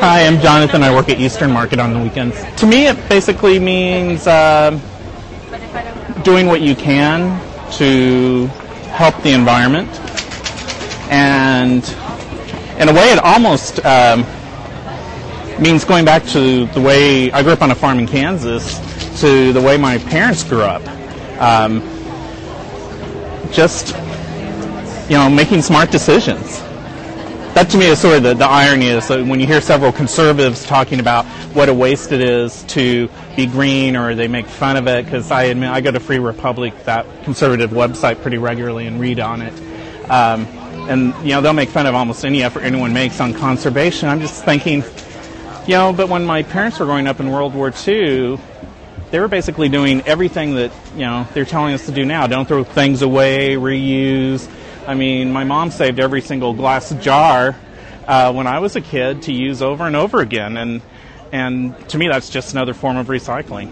Hi, I'm Jonathan. I work at Eastern Market on the weekends. To me, it basically means uh, doing what you can to help the environment. And in a way, it almost um, means going back to the way I grew up on a farm in Kansas, to the way my parents grew up. Um, just, you know, making smart decisions. That to me is sort of the, the irony is that when you hear several conservatives talking about what a waste it is to be green or they make fun of it, because I admit I go to Free Republic, that conservative website, pretty regularly and read on it. Um, and, you know, they'll make fun of almost any effort anyone makes on conservation. I'm just thinking, you know, but when my parents were growing up in World War II, they were basically doing everything that, you know, they're telling us to do now. Don't throw things away, reuse. I mean, my mom saved every single glass jar uh, when I was a kid to use over and over again. And, and to me, that's just another form of recycling.